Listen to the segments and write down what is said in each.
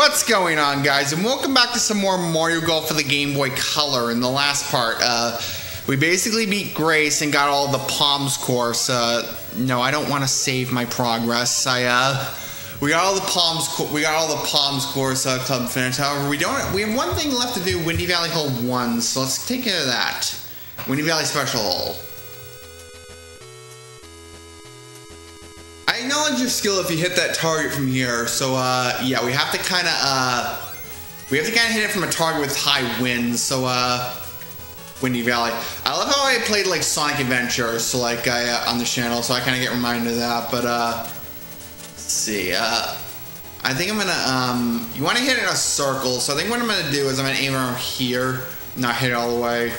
What's going on, guys? And welcome back to some more Mario Golf for the Game Boy Color. In the last part, uh, we basically beat Grace and got all the Palms course. Uh, no, I don't want to save my progress. I uh, we got all the Palms. We got all the Palms course uh, club finish. However, we don't. We have one thing left to do: Windy Valley Hole One. So let's take care of that. Windy Valley Special I acknowledge your skill if you hit that target from here. So uh, yeah, we have to kind of uh, we have to kind of hit it from a target with high winds. So uh, Windy Valley. I love how I played like Sonic Adventure, so like I uh, on the channel, so I kind of get reminded of that. But uh, let's see. Uh, I think I'm gonna um, you want to hit it in a circle. So I think what I'm gonna do is I'm gonna aim around here, not hit it all the way.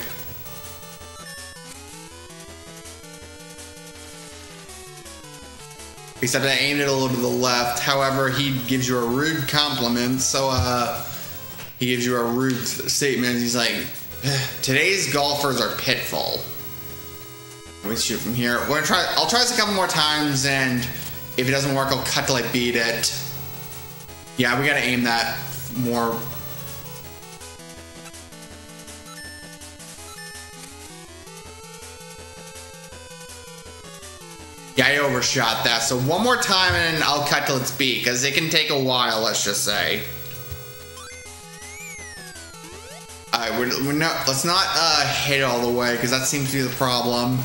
Except I aimed it a little to the left. However, he gives you a rude compliment. So uh, he gives you a rude statement. He's like, "Today's golfers are pitfall." Me shoot from here. We're gonna try. I'll try this a couple more times, and if it doesn't work, I'll cut till I beat it. Yeah, we gotta aim that more Yeah, I overshot that. So one more time and I'll cut till it's beat, because it can take a while, let's just say. Alright, we're, we're not, let's not uh, hit it all the way, because that seems to be the problem.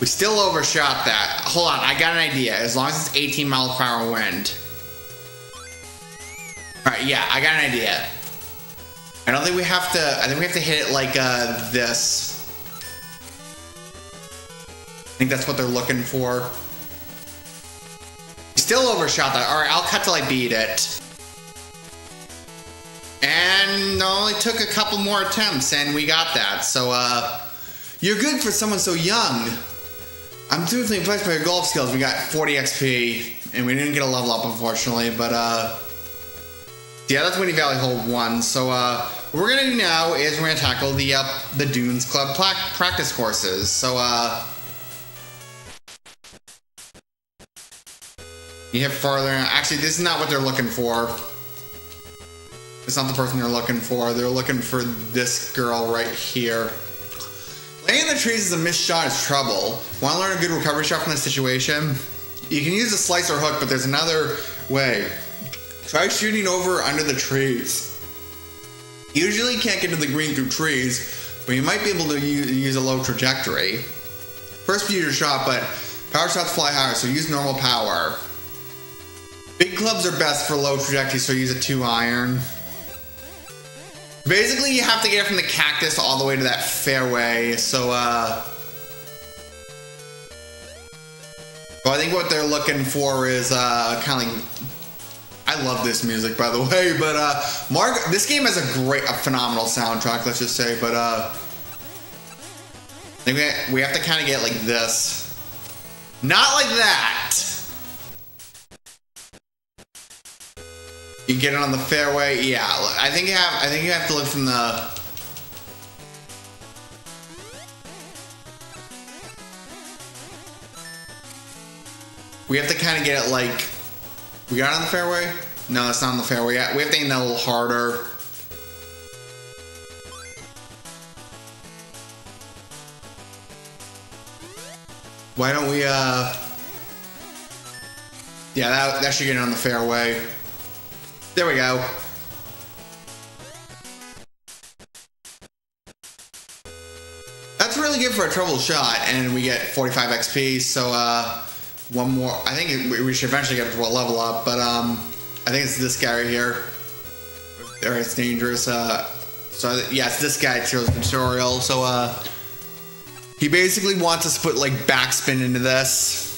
We still overshot that. Hold on, I got an idea. As long as it's 18 mile per hour wind. Alright, yeah, I got an idea. I don't think we have to, I think we have to hit it like uh, this. I think that's what they're looking for. Still overshot that. All right, I'll cut till I beat it. And only took a couple more attempts and we got that. So, uh, you're good for someone so young. I'm truthfully impressed by your golf skills. We got 40 XP and we didn't get a level up, unfortunately, but, uh, yeah, that's Windy Valley Hole 1. So, uh, what we're gonna do now is we're gonna tackle the, uh, the Dunes Club practice courses. So, uh, you hit farther. Actually, this is not what they're looking for. It's not the person they're looking for. They're looking for this girl right here. Laying in the trees is a missed shot is trouble. Want to learn a good recovery shot from this situation? You can use a slicer hook, but there's another way. Try shooting over under the trees. Usually you can't get to the green through trees, but you might be able to use a low trajectory. First use your shot, but power shots fly higher, so use normal power. Big clubs are best for low trajectory, so use a 2 iron. Basically, you have to get from the cactus all the way to that fairway, so uh... I think what they're looking for is uh, kind of like I love this music, by the way. But uh, Mark, this game has a great, a phenomenal soundtrack. Let's just say, but uh, we have to kind of get like this, not like that. You get it on the fairway. Yeah, I think you have. I think you have to look from the. We have to kind of get it like we got on the fairway? No, it's not on the fairway yet. We have to aim that a little harder. Why don't we, uh... Yeah, that, that should get on the fairway. There we go. That's really good for a trouble shot, and we get 45 XP, so, uh one more. I think we should eventually get to a level up, but um, I think it's this guy right here. There, it's dangerous. Uh, so yeah, it's this guy shows tutorial. So uh, he basically wants us to put like backspin into this.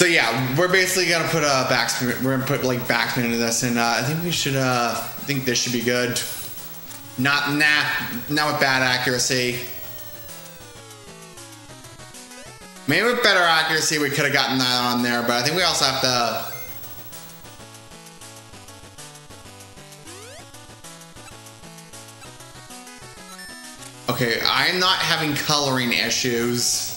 So yeah, we're basically gonna put a back. We're gonna put like backspin into this, and uh, I think we should. Uh, I think this should be good. Not nah, not with bad accuracy. Maybe with better accuracy, we could have gotten that on there, but I think we also have to. Okay, I'm not having coloring issues.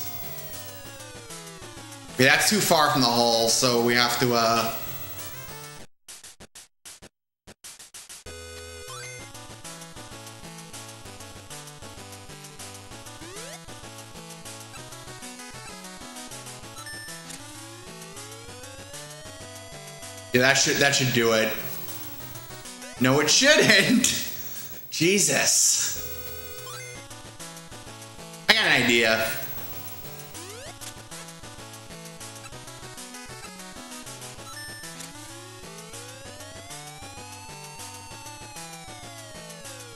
That's too far from the hole, so we have to, uh... Yeah, that should that should do it. No, it shouldn't. Jesus. I got an idea.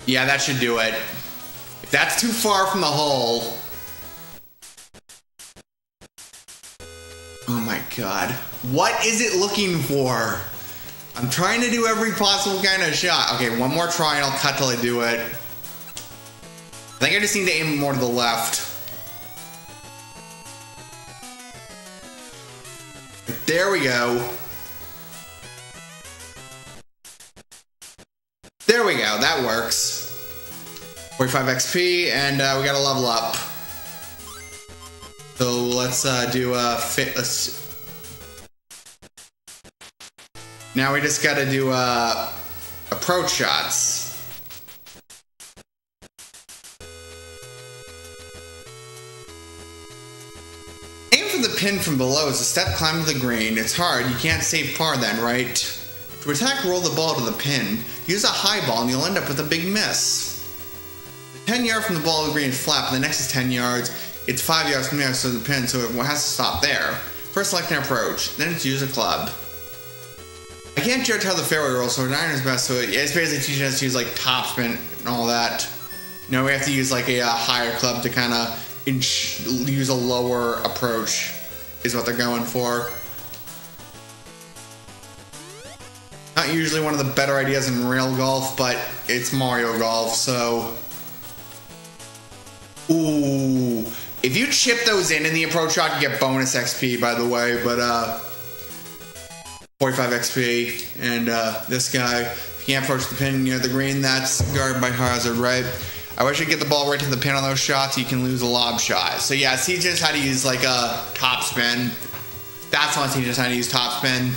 Yeah, that should do it. If that's too far from the hole. Oh my god. What is it looking for? I'm trying to do every possible kind of shot. Okay, one more try and I'll cut till I do it. I think I just need to aim more to the left. There we go. There we go, that works. 45 XP, and uh, we gotta level up. So let's uh, do a fit. Now we just gotta do uh, approach shots. Aim for the pin from below as a step climb to the green. It's hard, you can't save par then, right? To attack, roll the ball to the pin. Use a high ball and you'll end up with a big miss. 10 yards from the ball to the green flap, but the next is 10 yards. It's 5 yards from there, so the pin, so it has to stop there. First select an approach, then it's use a club. I can't judge how the fairway rolls, so nine is best, so it's basically teaching us to use like topspin and all that. Know, we have to use like a, uh, higher club to kind of use a lower approach, is what they're going for. Not usually one of the better ideas in real golf, but it's Mario Golf, so Ooh. If you chip those in in the approach shot, you get bonus XP, by the way. But, uh, 45 XP. And, uh, this guy, if you can't approach the pin near the green, that's guarded by hazard, right? I wish I could get the ball right to the pin on those shots. You can lose a lob shot. So, yeah, see just how to use, like, a top spin. That's one just how to use top spin.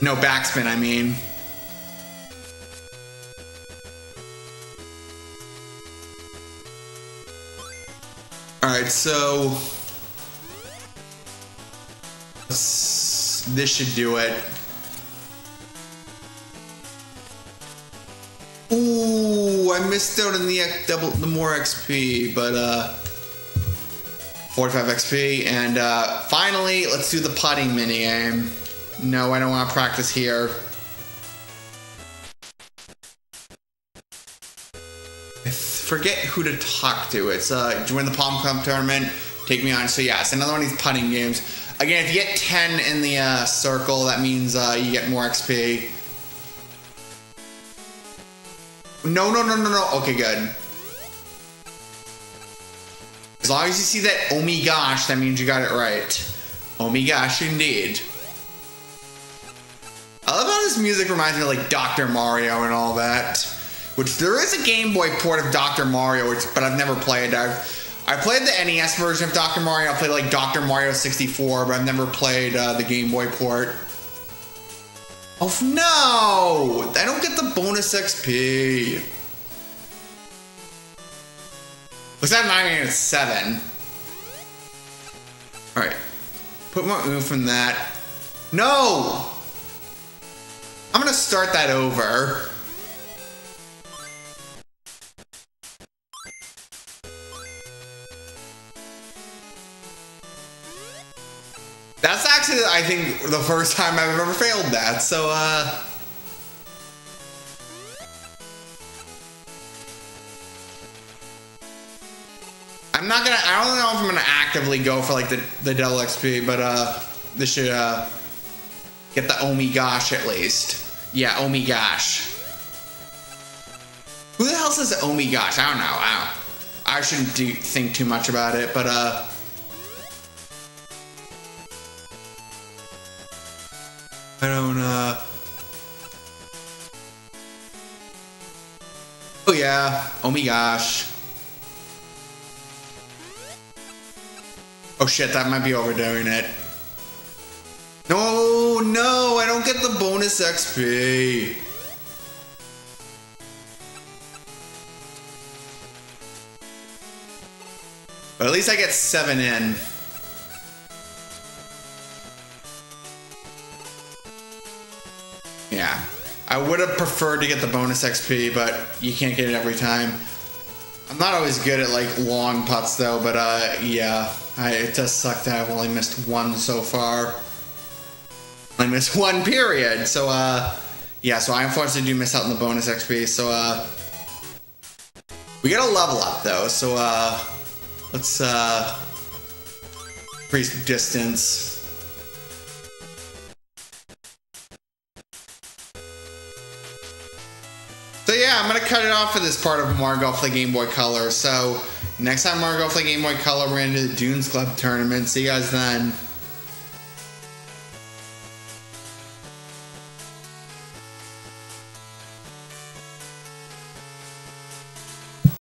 No backspin, I mean. Alright, so... This should do it. Ooh, I missed out on the double the more XP, but uh 45 XP and uh finally let's do the putting mini game. No, I don't want to practice here. Forget who to talk to. It's uh, join the Palm Club tournament, take me on. So it's another one of these putting games. Again, if you get 10 in the uh, circle, that means uh, you get more XP. No, no, no, no, no. Okay, good. As long as you see that oh my gosh, that means you got it right. Oh my gosh, indeed. I love how this music reminds me of like Dr. Mario and all that which there is a Game Boy port of Dr. Mario, which, but I've never played. I've I played the NES version of Dr. Mario. I played like Dr. Mario 64, but I've never played uh, the Game Boy port. Oh no! I don't get the bonus XP. Was that nine and seven? All right, put more oomph from that. No! I'm gonna start that over. That's actually, I think, the first time I've ever failed that. So, uh. I'm not gonna, I don't know if I'm gonna actively go for like the, the double XP, but uh, this should uh, get the my gosh at least. Yeah, my gosh. Who the hell says my gosh? I don't know. I don't, I shouldn't do, think too much about it, but uh, I don't, uh... Oh, yeah. Oh my gosh. Oh shit, that might be overdoing it. No, no, I don't get the bonus XP. But at least I get seven in. Yeah. I would have preferred to get the bonus XP, but you can't get it every time. I'm not always good at like long putts though, but uh, yeah, I, it does suck that I've only missed one so far. I missed one period, so uh, yeah, so I unfortunately do miss out on the bonus XP. So uh, we got a level up though, so uh, let's uh, increase distance. Yeah, I'm gonna cut it off for this part of Mario Golf the Game Boy Color. So next time Mario Golf the Game Boy Color, we're going into the Dunes Club tournament. See you guys then.